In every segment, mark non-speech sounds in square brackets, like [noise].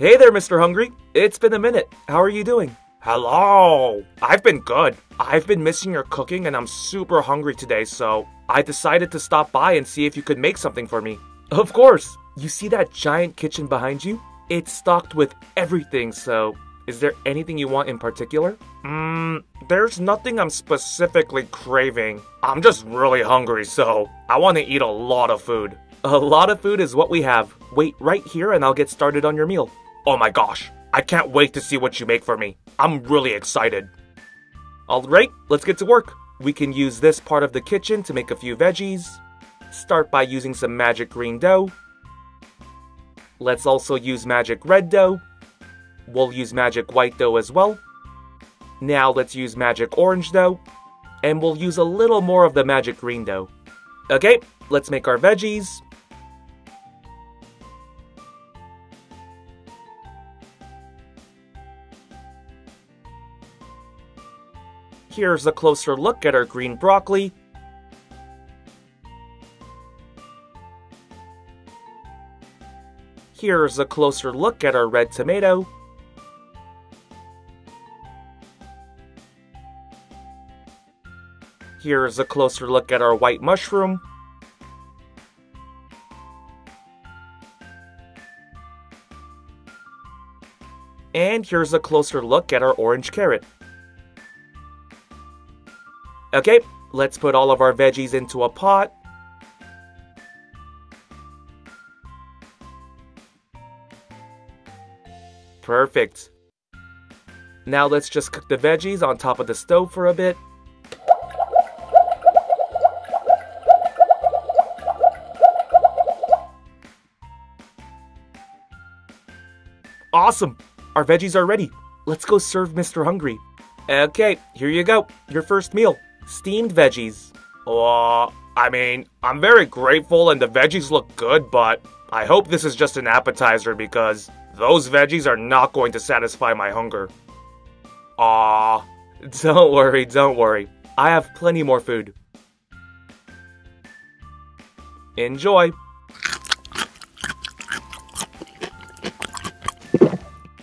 Hey there, Mr. Hungry. It's been a minute. How are you doing? Hello. I've been good. I've been missing your cooking and I'm super hungry today, so I decided to stop by and see if you could make something for me. Of course. You see that giant kitchen behind you? It's stocked with everything, so is there anything you want in particular? Mmm, there's nothing I'm specifically craving. I'm just really hungry, so I want to eat a lot of food. A lot of food is what we have. Wait right here and I'll get started on your meal. Oh my gosh, I can't wait to see what you make for me. I'm really excited. Alright, let's get to work. We can use this part of the kitchen to make a few veggies. Start by using some magic green dough. Let's also use magic red dough. We'll use magic white dough as well. Now let's use magic orange dough. And we'll use a little more of the magic green dough. Okay, let's make our veggies. Here's a closer look at our green broccoli. Here's a closer look at our red tomato. Here's a closer look at our white mushroom. And here's a closer look at our orange carrot. Okay, let's put all of our veggies into a pot. Perfect. Now let's just cook the veggies on top of the stove for a bit. Awesome! Our veggies are ready. Let's go serve Mr. Hungry. Okay, here you go. Your first meal. Steamed veggies. Uh, I mean, I'm very grateful and the veggies look good, but I hope this is just an appetizer because those veggies are not going to satisfy my hunger. Ah, [laughs] don't worry, don't worry. I have plenty more food. Enjoy.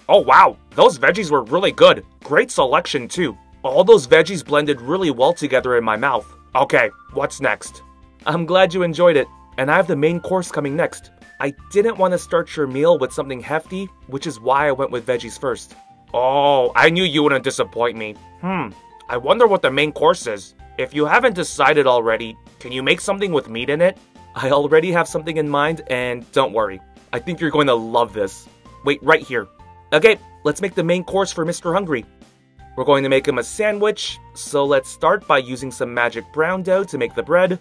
Oh wow, those veggies were really good. Great selection too. All those veggies blended really well together in my mouth. Okay, what's next? I'm glad you enjoyed it, and I have the main course coming next. I didn't want to start your meal with something hefty, which is why I went with veggies first. Oh, I knew you wouldn't disappoint me. Hmm, I wonder what the main course is. If you haven't decided already, can you make something with meat in it? I already have something in mind, and don't worry. I think you're going to love this. Wait right here. Okay, let's make the main course for Mr. Hungry. We're going to make him a sandwich, so let's start by using some magic brown dough to make the bread.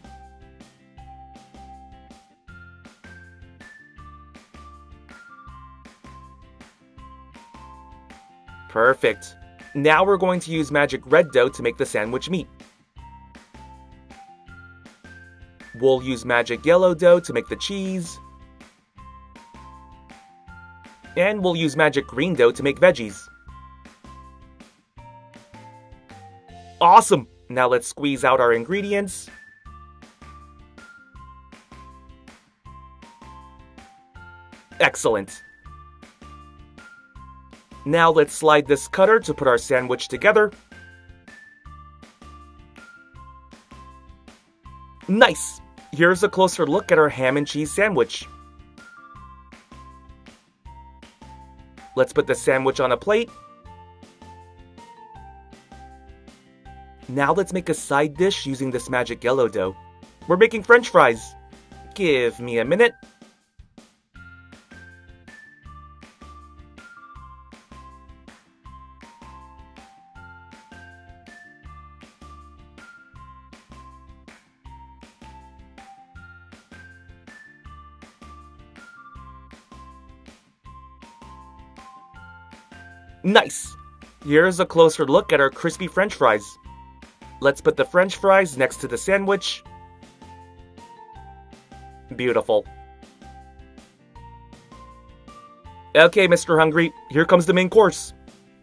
Perfect. Now we're going to use magic red dough to make the sandwich meat. We'll use magic yellow dough to make the cheese. And we'll use magic green dough to make veggies. Awesome! Now let's squeeze out our ingredients. Excellent. Now let's slide this cutter to put our sandwich together. Nice! Here's a closer look at our ham and cheese sandwich. Let's put the sandwich on a plate. Now let's make a side dish using this magic yellow dough. We're making french fries. Give me a minute. Nice! Here's a closer look at our crispy french fries. Let's put the french fries next to the sandwich. Beautiful. Okay, Mr. Hungry, here comes the main course.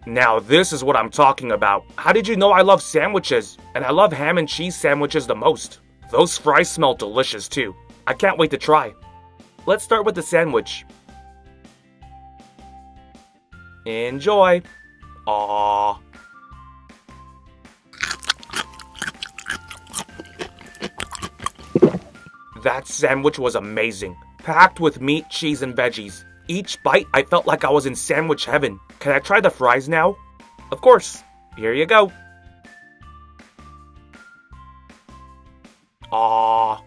Now this is what I'm talking about. How did you know I love sandwiches? And I love ham and cheese sandwiches the most. Those fries smell delicious too. I can't wait to try. Let's start with the sandwich. Enjoy. Aww. That sandwich was amazing. Packed with meat, cheese, and veggies. Each bite, I felt like I was in sandwich heaven. Can I try the fries now? Of course. Here you go. Aww.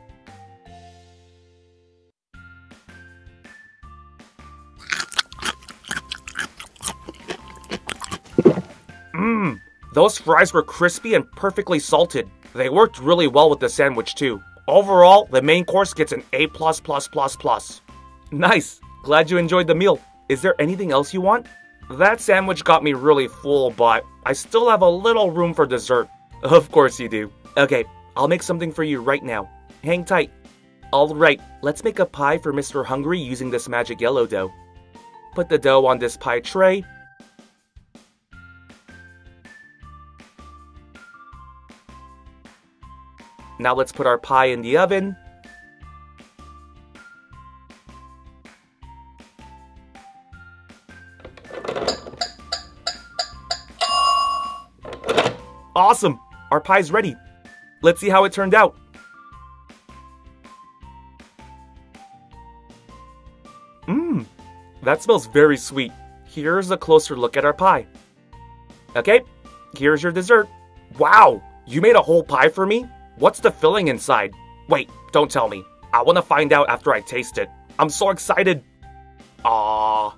Mmm, those fries were crispy and perfectly salted. They worked really well with the sandwich too. Overall, the main course gets an A+++++. Nice. Glad you enjoyed the meal. Is there anything else you want? That sandwich got me really full, but I still have a little room for dessert. [laughs] Of course you do. Okay, I'll make something for you right now. Hang tight. Alright, let's make a pie for Mr. Hungry using this magic yellow dough. Put the dough on this pie tray. Now let's put our pie in the oven. Awesome! Our pie's ready. Let's see how it turned out. Mmm, that smells very sweet. Here's a closer look at our pie. Okay, here's your dessert. Wow, you made a whole pie for me? What's the filling inside? Wait, don't tell me. I want to find out after I taste it. I'm so excited. Ah.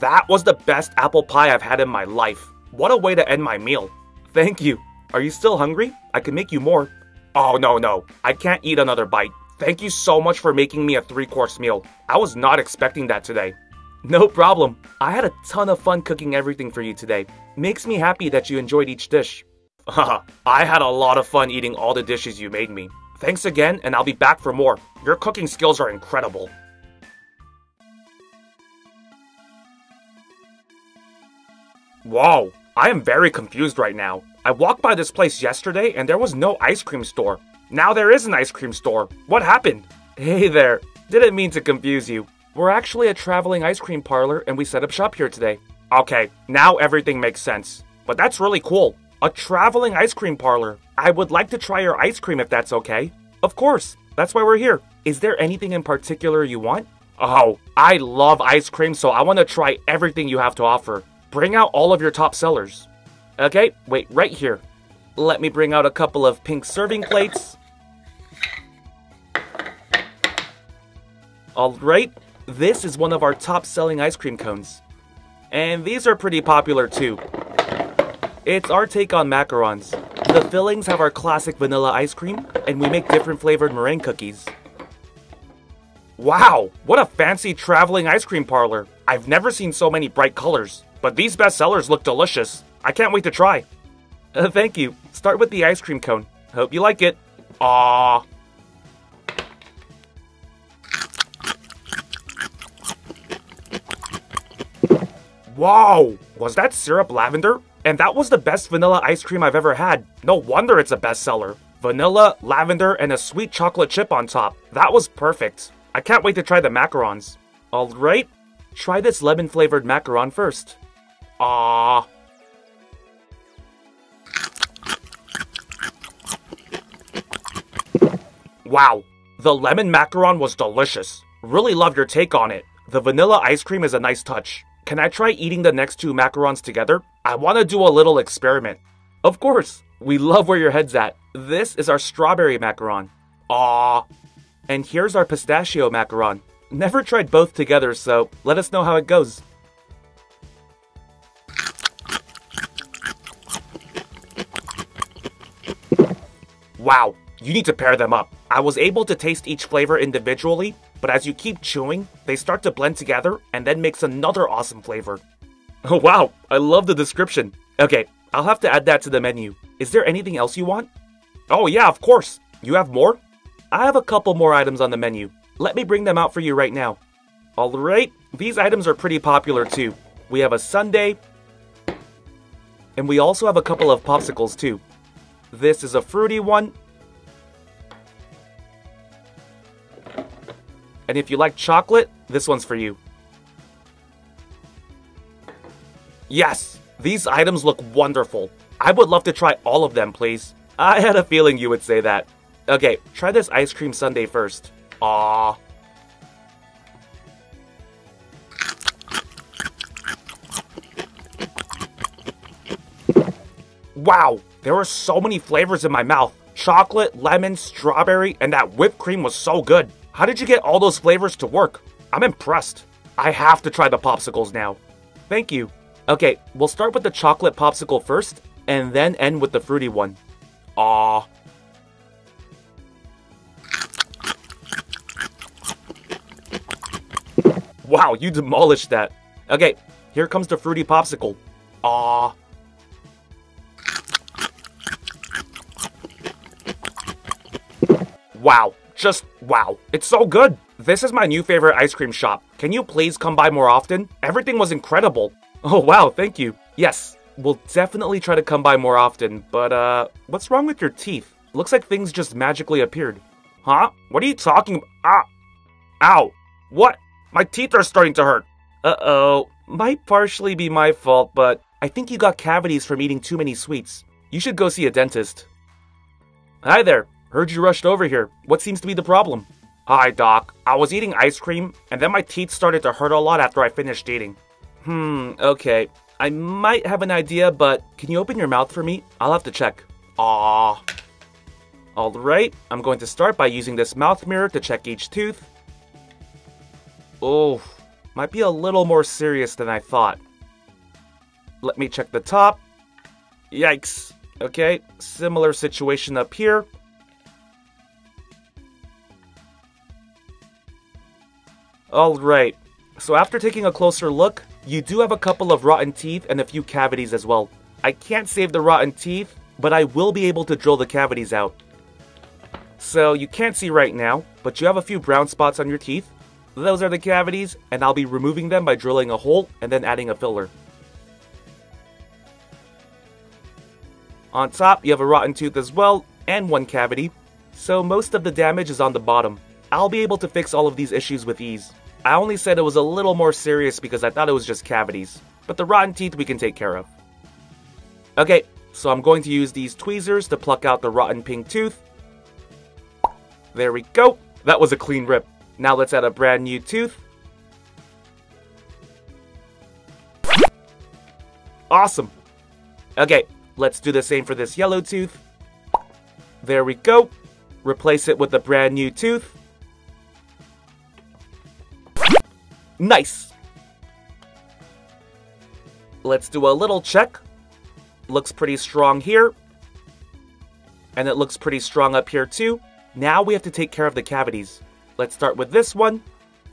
That was the best apple pie I've had in my life. What a way to end my meal. Thank you. Are you still hungry? I can make you more. Oh, no, no. I can't eat another bite. Thank you so much for making me a three course meal. I was not expecting that today. No problem. I had a ton of fun cooking everything for you today. Makes me happy that you enjoyed each dish. Haha, [laughs] I had a lot of fun eating all the dishes you made me. Thanks again, and I'll be back for more. Your cooking skills are incredible. Wow, I am very confused right now. I walked by this place yesterday and there was no ice cream store. Now there is an ice cream store. What happened? Hey there. Didn't mean to confuse you. We're actually a traveling ice cream parlor and we set up shop here today. Okay, now everything makes sense. But that's really cool. A traveling ice cream parlor. I would like to try your ice cream if that's okay. Of course. That's why we're here. Is there anything in particular you want? Oh, I love ice cream, so I want to try everything you have to offer. Bring out all of your top sellers. Okay, wait, right here. Let me bring out a couple of pink serving plates. Alright, this is one of our top selling ice cream cones. And these are pretty popular too. It's our take on macarons. The fillings have our classic vanilla ice cream, and we make different flavored meringue cookies. Wow, what a fancy traveling ice cream parlor. I've never seen so many bright colors. But these bestsellers look delicious. I can't wait to try. Uh, [laughs] thank you. Start with the ice cream cone. Hope you like it. Ah. Wow! Was that syrup lavender? And that was the best vanilla ice cream I've ever had. No wonder it's a bestseller. Vanilla, lavender, and a sweet chocolate chip on top. That was perfect. I can't wait to try the macarons. Alright, try this lemon flavored macaron first. Ah. Wow, the lemon macaron was delicious. Really love your take on it. The vanilla ice cream is a nice touch. Can I try eating the next two macarons together? I want to do a little experiment. Of course, we love where your head's at. This is our strawberry macaron. Ah. And here's our pistachio macaron. Never tried both together, so let us know how it goes. Wow, you need to pair them up. I was able to taste each flavor individually, but as you keep chewing, they start to blend together and then makes another awesome flavor. [laughs] Oh wow, I love the description. Okay, I'll have to add that to the menu. Is there anything else you want? Oh yeah, of course. You have more? I have a couple more items on the menu. Let me bring them out for you right now. Alright, these items are pretty popular too. We have a sundae, And we also have a couple of popsicles too. This is a fruity one. And if you like chocolate, this one's for you. Yes! These items look wonderful. I would love to try all of them, please. I had a feeling you would say that. Okay, try this ice cream sundae first. Aww. Wow, there were so many flavors in my mouth. Chocolate, lemon, strawberry, and that whipped cream was so good. How did you get all those flavors to work? I'm impressed. I have to try the popsicles now. Thank you. Okay, we'll start with the chocolate popsicle first, and then end with the fruity one. Aww. Wow, you demolished that. Okay, here comes the fruity popsicle. Aww. Wow, just wow. It's so good. This is my new favorite ice cream shop. Can you please come by more often? Everything was incredible. [laughs] Oh wow, thank you. Yes, we'll definitely try to come by more often, but uh, what's wrong with your teeth? Looks like things just magically appeared. Huh? What are you talking about? Ah! Ow! What? My teeth are starting to hurt. Uh-oh. Might partially be my fault, but I think you got cavities from eating too many sweets. You should go see a dentist. Hi there. Heard you rushed over here. What seems to be the problem? Hi, Doc. I was eating ice cream, and then my teeth started to hurt a lot after I finished eating. Hmm, okay. I might have an idea, but can you open your mouth for me? I'll have to check. Ah. Alright, I'm going to start by using this mouth mirror to check each tooth. Oh, might be a little more serious than I thought. Let me check the top. Yikes. Okay, similar situation up here. Alright, so after taking a closer look, you do have a couple of rotten teeth and a few cavities as well. I can't save the rotten teeth, but I will be able to drill the cavities out. So you can't see right now, but you have a few brown spots on your teeth. Those are the cavities, and I'll be removing them by drilling a hole and then adding a filler. On top, you have a rotten tooth as well, and one cavity, so most of the damage is on the bottom. I'll be able to fix all of these issues with ease. I only said it was a little more serious because I thought it was just cavities, but the rotten teeth we can take care of. Okay, so I'm going to use these tweezers to pluck out the rotten pink tooth. There we go. That was a clean rip. Now let's add a brand new tooth. Awesome. Okay, let's do the same for this yellow tooth. There we go. Replace it with a brand new tooth. Nice! Let's do a little check. Looks pretty strong here. And it looks pretty strong up here too. Now we have to take care of the cavities. Let's start with this one.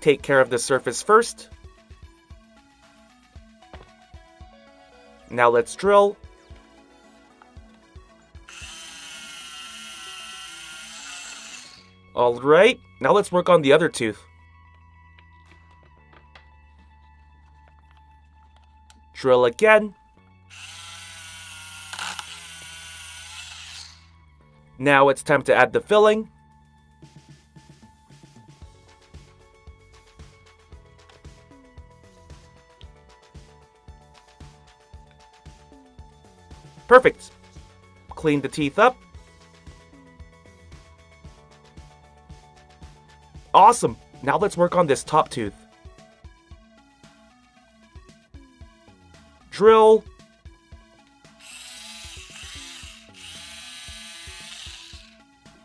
Take care of the surface first. Now let's drill. Alright, now let's work on the other tooth. Drill again. Now it's time to add the filling. Perfect. Clean the teeth up. Awesome. Now let's work on this top tooth. Drill.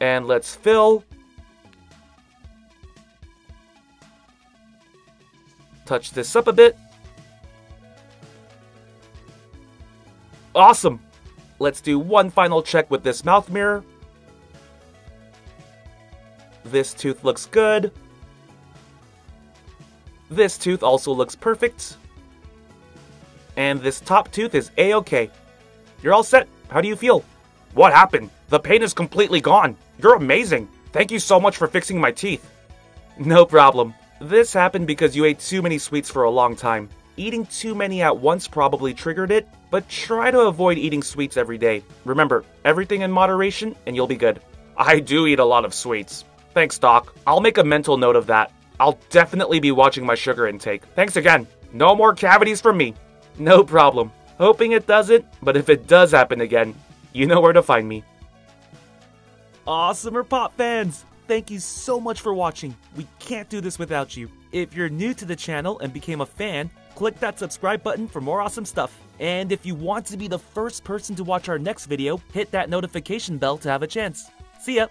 And let's fill. Touch this up a bit. Awesome. Let's do one final check with this mouth mirror. This tooth looks good. This tooth also looks perfect. And this top tooth is a-okay. You're all set. How do you feel? What happened? The pain is completely gone. You're amazing. Thank you so much for fixing my teeth. [laughs] No problem. This happened because you ate too many sweets for a long time. Eating too many at once probably triggered it, but try to avoid eating sweets every day. Remember, everything in moderation and you'll be good. I do eat a lot of sweets. Thanks, Doc. I'll make a mental note of that. I'll definitely be watching my sugar intake. Thanks again. No more cavities from me. No problem. Hoping it doesn't, but if it does happen again, you know where to find me. AWESMR Pop fans! Thank you so much for watching. We can't do this without you. If you're new to the channel and became a fan, click that subscribe button for more awesome stuff. And if you want to be the first person to watch our next video, hit that notification bell to have a chance. See ya!